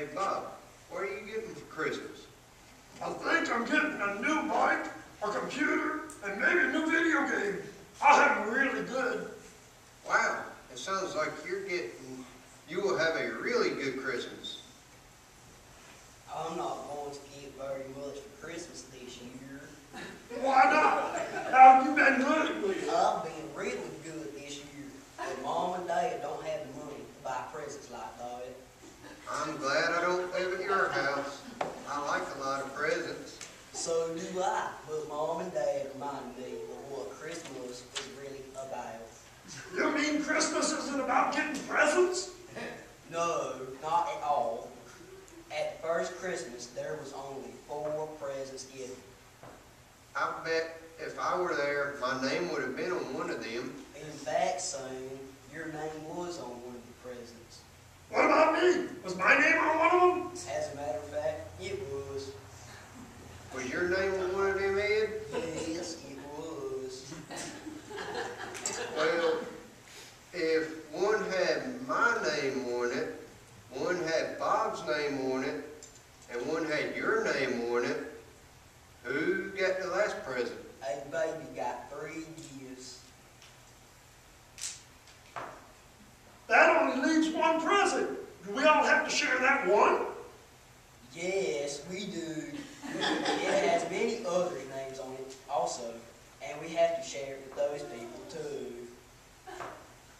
Hey, Bob, what are you getting for Christmas? I think I'm getting a new bike, a computer, and maybe a new video game. I'll have them really good. Wow, it sounds like you're getting, you will have a really good Christmas. I'm not going to get very much for Christmas this year. Why not? How have you been doing? I've been really good this year, but mom and dad don't have the money to buy presents like that. I'm glad I don't live at your house. I like a lot of presents. So do I, but mom and dad remind me of what Christmas is really about. You mean Christmas isn't about getting presents? No, not at all. At the first Christmas, there was only four presents given. I bet if I were there, my name would have been on one of them. In fact, son, your name was on one of the presents. What about me? Was my name on one of them? As a matter of fact, it was. Was your name on one of them, Ed? Yes, it was. Well, if one had my name on it, one had Bob's name on it, and one had your name on it, who got the last present? A baby got three gifts. That only leaves one present. Do we all have to share that one? Yes, we do. It has many other names on it also, and we have to share it with those people too.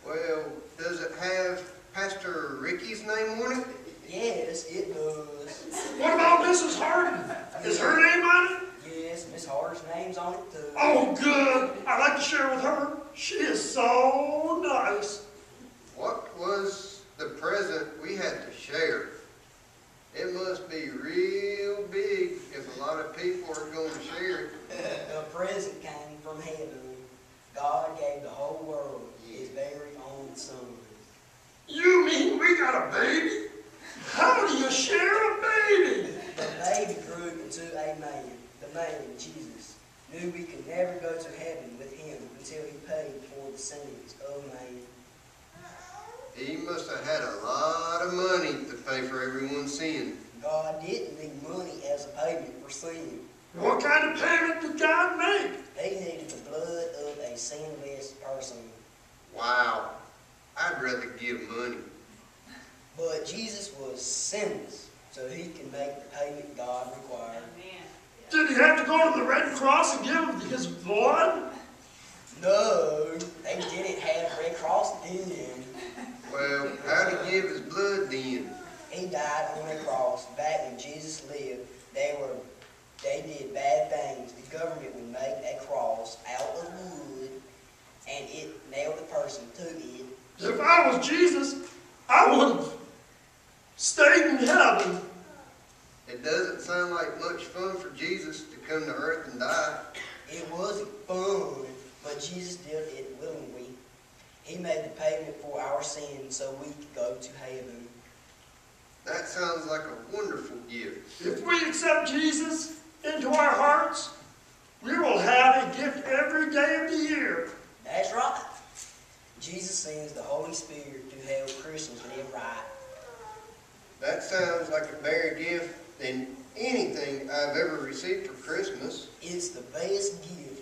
Well, does it have Pastor Ricky's name on it? Yes, it does. What about Mrs. Harden? Is her name on it? Yes, Miss Harder's name's on it too. Oh, good. I'd like to share with her. She is so nice. What was the present we had to share? It must be real big if a lot of people are going to share it. A present came from heaven. God gave the whole world his very own son. You mean we got a baby? How do you share a baby? The baby grew into a man. The man, Jesus, knew we could never go to heaven with him until he paid for the sins of man. He must have had a lot of money to pay for everyone's sin. God didn't need money as a payment for sin. What kind of payment did God make? He needed the blood of a sinless person. Wow, I'd rather give money. But Jesus was sinless, so he can make the payment God required. Did he have to go to the Red Cross and give his blood? No, they didn't have Red Cross then. Well, how'd he give his blood then? He died on the cross back when Jesus lived. They were, they did bad things. The government would make a cross out of wood, and it nailed the person to it. If I was Jesus, I would have stayed in heaven. It doesn't sound like much fun for Jesus to come to earth and die. It wasn't fun, but Jesus did it willingly. He made the payment for our sins so we could go to heaven. That sounds like a wonderful gift. If we accept Jesus into our hearts, we will have a gift every day of the year. That's right. Jesus sends the Holy Spirit to help Christians live right. That sounds like a better gift than anything I've ever received for Christmas. It's the best gift